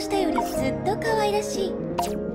したよりずっと可愛らしい。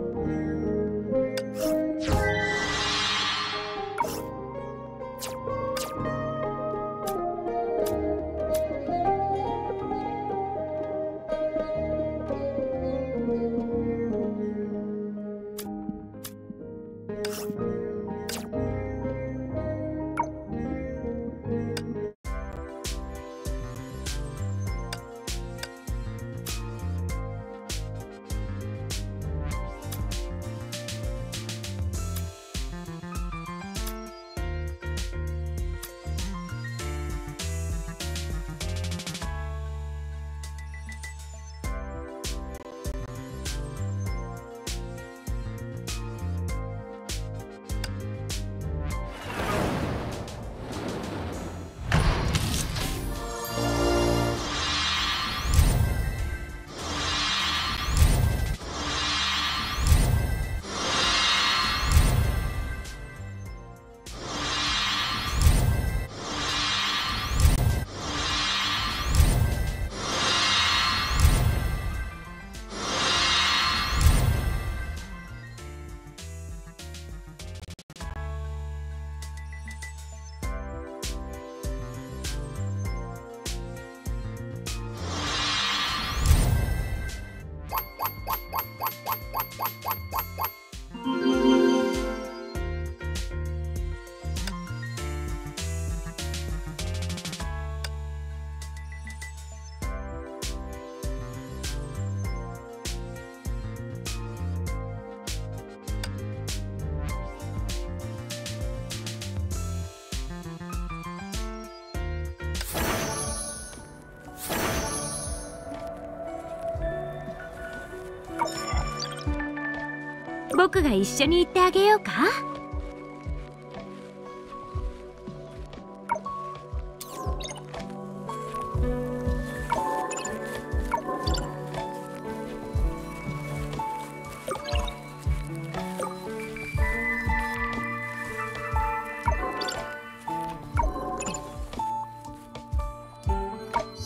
僕が一緒に行ってあげようか？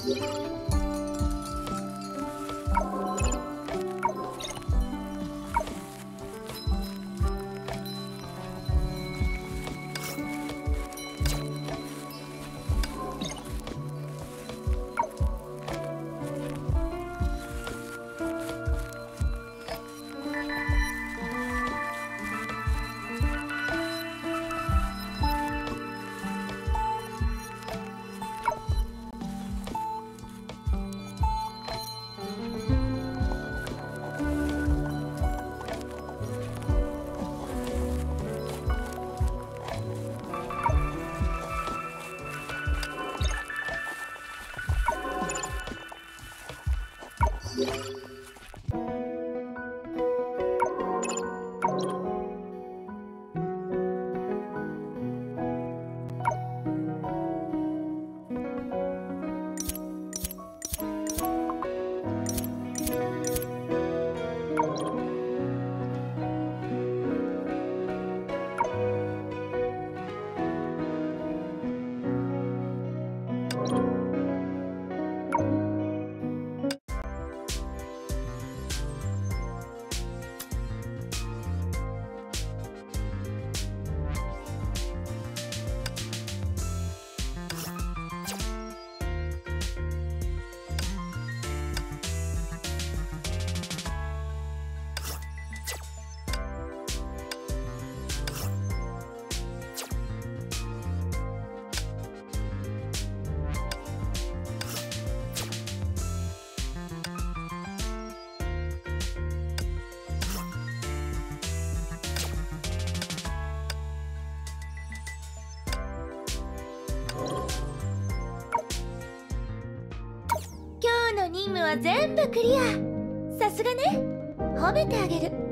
今日の任務は全部クリア。さすがね。褒めてあげる。